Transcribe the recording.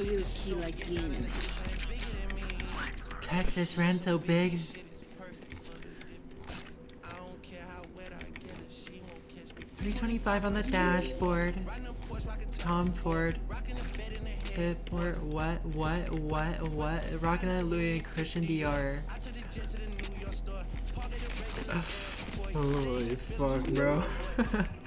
I will kill like the enemy. Texas ran so big. Three twenty-five on the dashboard. Tom Ford. Hitport. What? What? What? What? Rockin' at Louis Christian Dior. Holy fuck, bro.